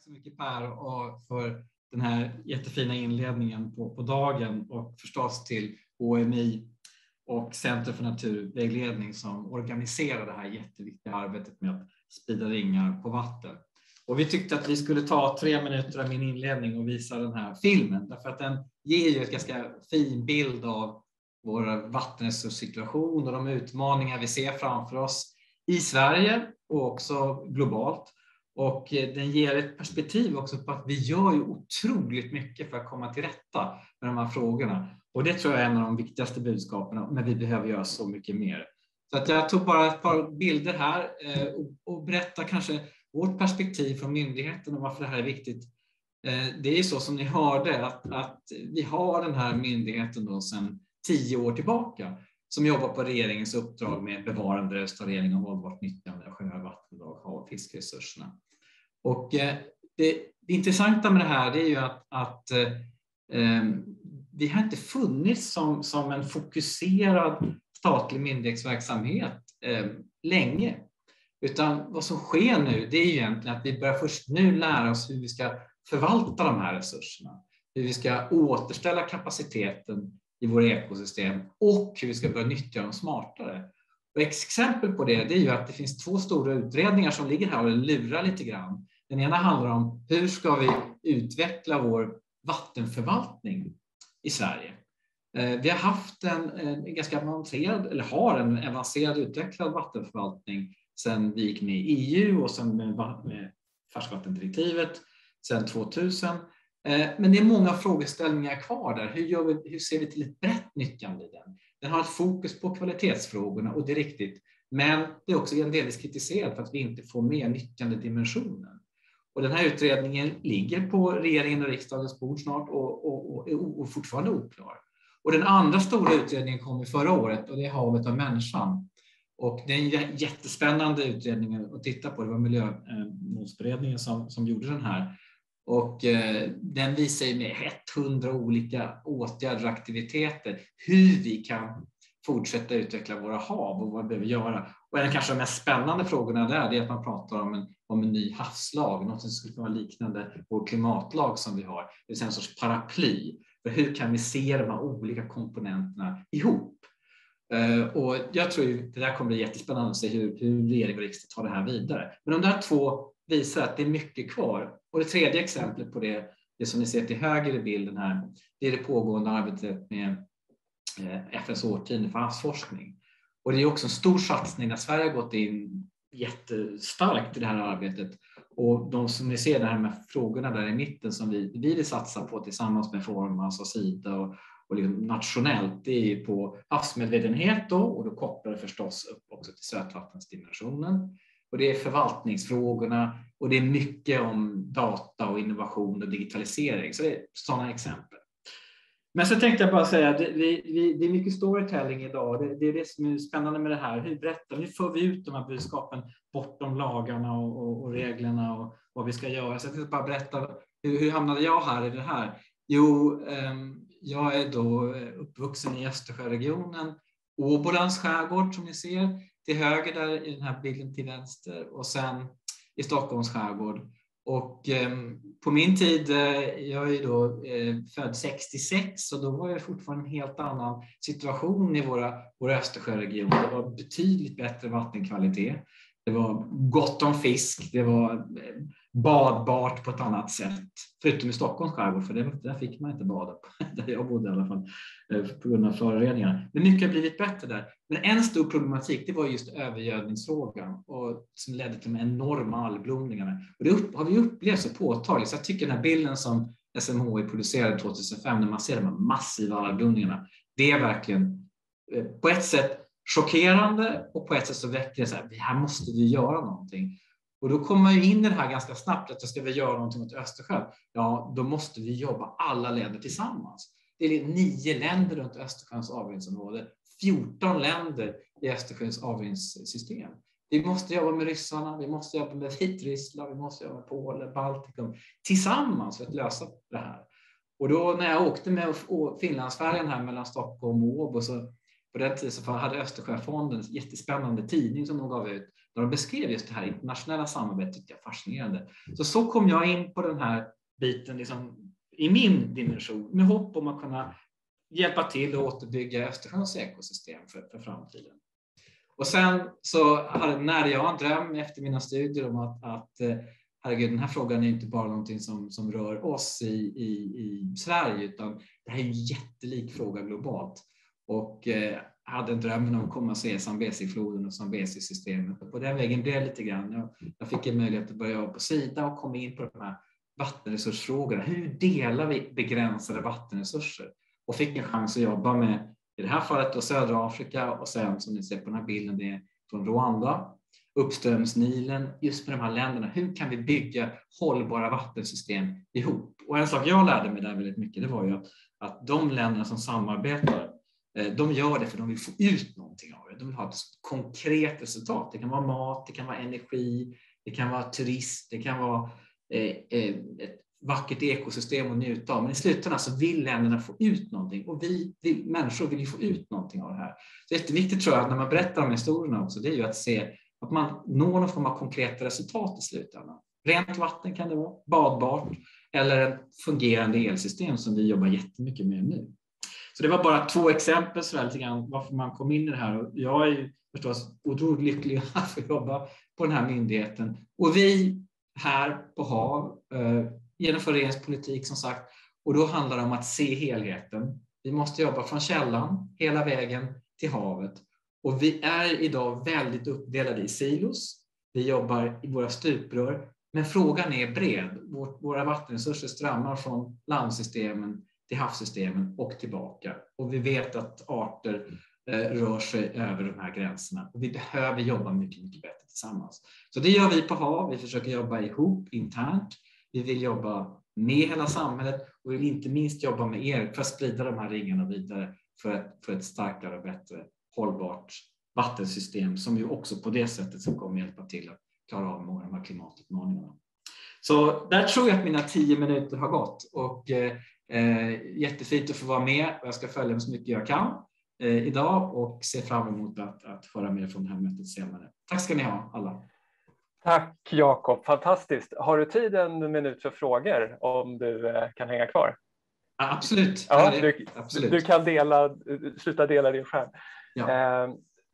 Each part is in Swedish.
Tack så mycket Per och för den här jättefina inledningen på, på dagen och förstås till OMI och Center för naturvägledning som organiserar det här jätteviktiga arbetet med att sprida ringar på vatten. Och vi tyckte att vi skulle ta tre minuter av min inledning och visa den här filmen därför att den ger ju en ganska fin bild av vår vattenresurssituation och de utmaningar vi ser framför oss i Sverige och också globalt. Och eh, den ger ett perspektiv också på att vi gör ju otroligt mycket för att komma till rätta med de här frågorna. Och det tror jag är en av de viktigaste budskapen, men vi behöver göra så mycket mer. Så att jag tog bara ett par bilder här eh, och berättar kanske vårt perspektiv från myndigheten och varför det här är viktigt. Eh, det är så som ni hörde att, att vi har den här myndigheten då sedan tio år tillbaka som jobbar på regeringens uppdrag med bevarande, restaurering och hållbart nyttjande av sjöar, vattendrag, hav och fiskresurserna. Och eh, det, det, intressanta med det här det är ju att, att eh, vi har inte funnits som, som en fokuserad statlig myndighetsverksamhet eh, länge. Utan vad som sker nu det är egentligen att vi börjar först nu lära oss hur vi ska förvalta de här resurserna. Hur vi ska återställa kapaciteten i våra ekosystem och hur vi ska börja nyttja dem smartare. Och exempel på det, det är ju att det finns två stora utredningar som ligger här och lurar lite grann. Den ena handlar om hur ska vi utveckla vår vattenförvaltning i Sverige? Eh, vi har haft en, en ganska avancerad, eller har en avancerad utvecklad vattenförvaltning sedan vi gick med i EU och sen med, med färskvattendirektivet sedan 2000. Eh, men det är många frågeställningar kvar där. Hur, gör vi, hur ser vi till ett brett nyttjande i den? Den har ett fokus på kvalitetsfrågorna och det är riktigt. Men det är också delvis kritiserat för att vi inte får med nyttjandedimensionen. Och den här utredningen ligger på regeringen och riksdagens bord snart och, och, och, och fortfarande oklar. Och den andra stora utredningen kom förra året och det är Havet av människan. Och det är en jättespännande utredning att titta på. Det var Miljömålsberedningen eh, som, som gjorde den här. Och eh, den visar ju med 100 olika åtgärder och aktiviteter hur vi kan fortsätta utveckla våra hav och vad vi behöver göra. Och en av kanske de mest spännande frågorna där är att man pratar om en, om en ny havslag, något som skulle kunna vara liknande vår klimatlag som vi har, det vill säga en sorts paraply. För hur kan vi se de här olika komponenterna ihop? Uh, och jag tror att det där kommer bli jättespännande att se hur, hur regering och riksdag tar det här vidare. Men de där två visar att det är mycket kvar. Och det tredje exemplet på det, det som ni ser till höger i bilden här, det är det pågående arbetet med eh, FNs årtionde för havsforskning. Och det är också en stor satsning när Sverige har gått in jättestarkt i det här arbetet. Och de som ni ser, det här med frågorna där i mitten som vi, vi vill satsa på tillsammans med Formas och Sida och, och liksom nationellt, det är på havsmedvetenhet då, och då kopplar det förstås upp också till sötvattensdimensionen och det är förvaltningsfrågorna och det är mycket om data och innovation och digitalisering. Så det är sådana exempel. Men så tänkte jag bara säga att det, vi, det är mycket storytelling idag. Det, det, är det som är spännande med det här. Hur berättar hur för vi ut de här budskapen bortom lagarna och, och, och reglerna och vad vi ska göra? Så jag tänkte bara berätta hur, hur hamnade jag här i det här? Jo, ehm, jag är då uppvuxen i Östersjöregionen, Åbolands skärgård som ni ser till höger där i den här bilden till vänster och sen i Stockholms skärgård. Och eh, på min tid, eh, jag är ju då eh, född 66 och då var det fortfarande en helt annan situation i våra, våra Östersjöregion. Det var betydligt bättre vattenkvalitet. Det var gott om fisk. Det var eh, badbart på ett annat sätt. Förutom i Stockholms skärgård, för det, där fick man inte bada, där jag bodde i alla fall, eh, på grund av föroreningarna. Men mycket har blivit bättre där. Men en stor problematik det var just övergödningsfrågan och som ledde till de enorma algblomningarna. Och det har vi upplevt så påtagligt. Så jag tycker den här bilden som SMHI producerade 2005 när man ser de här massiva algblomningarna, det är verkligen eh, på ett sätt chockerande och på ett sätt så väcker det så här, här måste vi göra någonting. Och då kommer man ju in i det här ganska snabbt, att ska vi göra någonting åt Östersjön? Ja, då måste vi jobba alla länder tillsammans. Det är nio länder runt Östersjöns avrinningsområde, 14 länder i Östersjöns avrinningssystem. Vi måste jobba med ryssarna, vi måste jobba med Vitryssland, vi måste jobba med Polen, Baltikum tillsammans för att lösa det här. Och då när jag åkte med Finlandsfärjan här mellan Stockholm och Åbo så på den tiden så hade Östersjöfonden en jättespännande tidning som de gav ut där de beskrev just det här internationella samarbetet, tyckte jag fascinerande. Så så kom jag in på den här biten liksom, i min dimension med hopp om att kunna hjälpa till att återbygga Östersjöns ekosystem för, för framtiden. Och sen så när jag en dröm efter mina studier om att, att eh, herregud, den här frågan är inte bara någonting som, som rör oss i, i, i Sverige, utan det här är en jättelik fråga globalt. Och eh, hade drömmen om att komma och se Zambesi-floden och Zambesi-systemet. På den vägen blev det lite grann. Jag, jag fick en möjlighet att börja jobba på Sida och komma in på de här vattenresursfrågorna. Hur delar vi begränsade vattenresurser? Och fick en chans att jobba med, i det här fallet, då södra Afrika och sen som ni ser på den här bilden, det är från Rwanda, uppströms Nilen, just med de här länderna. Hur kan vi bygga hållbara vattensystem ihop? Och en sak jag lärde mig där väldigt mycket, det var ju att, att de länderna som samarbetar, Eh, de gör det för de vill få ut någonting av det. De vill ha ett konkret resultat. Det kan vara mat, det kan vara energi, det kan vara turism, det kan vara eh, eh, ett vackert ekosystem att njuta av. Men i slutändan så vill länderna få ut någonting och vi, vi människor vill ju få ut någonting av det här. Så jätteviktigt tror jag när man berättar om historierna också, det är ju att se att man når någon form av konkreta resultat i slutändan. Rent vatten kan det vara, badbart eller ett fungerande elsystem som vi jobbar jättemycket med nu. Så det var bara två exempel så lite grann varför man kom in i det här. Och jag är ju förstås otroligt lycklig att få jobba på den här myndigheten. Och vi här på HaV eh, genomför regeringens politik som sagt. Och då handlar det om att se helheten. Vi måste jobba från källan hela vägen till havet. Och vi är idag väldigt uppdelade i silos. Vi jobbar i våra stuprör. Men frågan är bred. Våra vattenresurser strömmar från landsystemen till havssystemen och tillbaka. Och vi vet att arter eh, rör sig över de här gränserna. Och vi behöver jobba mycket, mycket bättre tillsammans. Så det gör vi på HaV. Vi försöker jobba ihop internt. Vi vill jobba med hela samhället och vi vill inte minst jobba med er för att sprida de här ringarna vidare för ett, för ett starkare och bättre hållbart vattensystem som ju också på det sättet som kommer hjälpa till att klara av många av de här klimatutmaningarna. Så där tror jag att mina tio minuter har gått och eh, eh, jättefint att få vara med och jag ska följa så mycket jag kan eh, idag och se fram emot att, att höra mer från det här mötet senare. Tack ska ni ha alla. Tack Jakob, fantastiskt. Har du tid en minut för frågor om du eh, kan hänga kvar? Absolut. Ja, du, Absolut. du kan dela, sluta dela din skärm. Ja.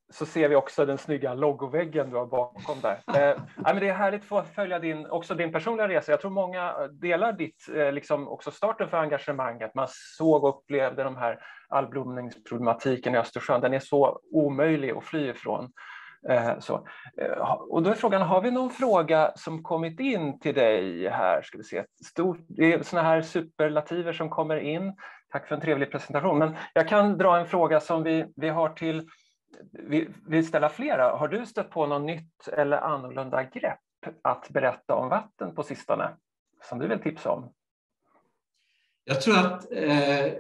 Eh, så ser vi också den snygga logoväggen du har bakom där. Eh, men det är härligt att få följa din, också din personliga resa. Jag tror många delar ditt, eh, liksom också starten för engagemanget. Man såg och upplevde de här algblomningsproblematiken i Östersjön. Den är så omöjlig att fly ifrån. Eh, så. Eh, och då är frågan, har vi någon fråga som kommit in till dig här? Ska vi se. Stort, det är sådana här superlativer som kommer in. Tack för en trevlig presentation. Men jag kan dra en fråga som vi, vi har till, vi vill ställa flera. Har du stött på något nytt eller annorlunda grepp att berätta om vatten på sistone som du vill tipsa om? Jag tror att eh,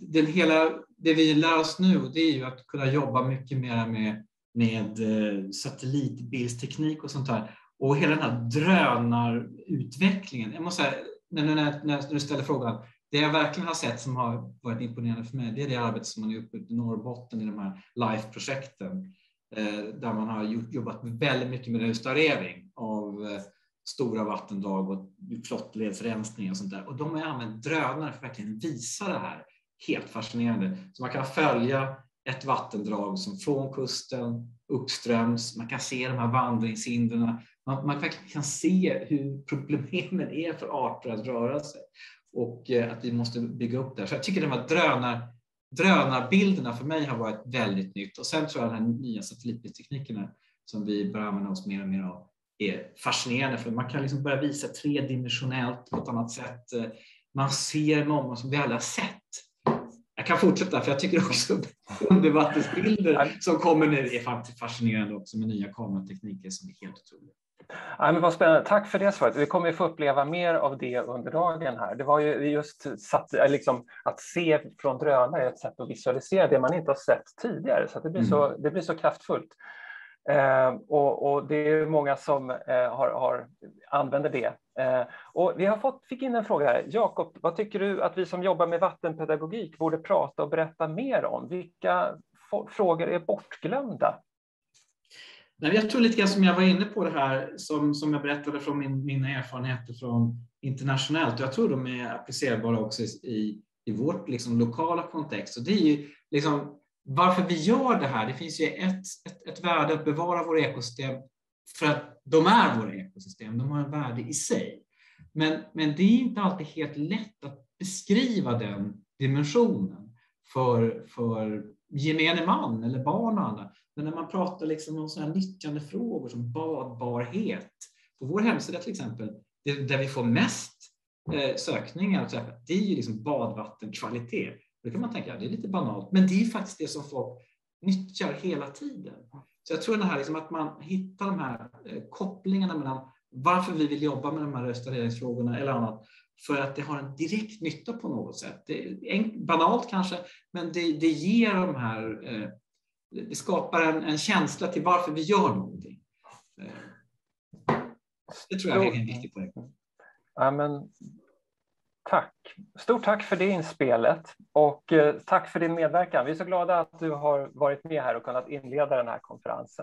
den hela, det vi lär oss nu det är ju att kunna jobba mycket mer med med eh, satellitbildsteknik och sånt där. Och hela den här drönarutvecklingen. Jag måste säga, när, när, när du ställer frågan, det jag verkligen har sett som har varit imponerande för mig, det är det arbete som man har gjort i Norrbotten i de här LIFE-projekten, eh, där man har jobbat väldigt mycket med restaurering av eh, stora vattendrag och flottledsrensning och sånt där. Och de har använt drönare för att verkligen visa det här. Helt fascinerande. Så man kan följa ett vattendrag som från kusten uppströms. Man kan se de här vandringshindren. Man, man kan se hur problemen är för arter att röra sig och eh, att vi måste bygga upp det. Så jag tycker de här drönar, drönarbilderna för mig har varit väldigt nytt. Och sen tror jag den här nya satellitteknikerna som vi börjar använda oss mer och mer av är fascinerande för man kan liksom börja visa tredimensionellt på ett annat sätt. Man ser många som vi har sett jag kan fortsätta för jag tycker också undervattensbilder som kommer nu är fascinerande också med nya kameratekniker som är helt otroliga. Ja, men vad spännande. Tack för det svaret. Vi kommer få uppleva mer av det under dagen här. Det var ju just satt, eh, liksom, att se från drönare ett sätt att visualisera det man inte har sett tidigare, så det blir, mm. så, det blir så kraftfullt. Eh, och, och, det är många som eh, har, har, använder det. Eh, och vi har fått, fick in en fråga här. Jakob, vad tycker du att vi som jobbar med vattenpedagogik borde prata och berätta mer om? Vilka frågor är bortglömda? Nej, jag tror lite grann som jag var inne på det här som, som jag berättade från min, mina erfarenheter från internationellt. Jag tror de är applicerbara också i, i vårt liksom, lokala kontext. Och det är ju liksom, varför vi gör det här. Det finns ju ett, ett, ett värde att bevara våra ekosystem för att de är våra ekosystem. De har en värde i sig. Men, men det är inte alltid helt lätt att beskriva den dimensionen för, för gemene man eller barn och andra. Men när man pratar liksom om sådana nyttjandefrågor som badbarhet, på vår hemsida till exempel, där vi får mest eh, sökningar, det är ju liksom badvattenkvalitet. Då kan man tänka att det är lite banalt, men det är faktiskt det som folk nyttjar hela tiden. Så jag tror det här liksom att man hittar de här eh, kopplingarna mellan varför vi vill jobba med de här restaureringsfrågorna eller annat, för att det har en direkt nytta på något sätt. Det är banalt kanske, men det, det ger de här, eh, det skapar en, en, känsla till varför vi gör någonting. Eh, det tror jag är en viktig poäng. Ja, men, tack. Stort tack för det inspelet och eh, tack för din medverkan. Vi är så glada att du har varit med här och kunnat inleda den här konferensen.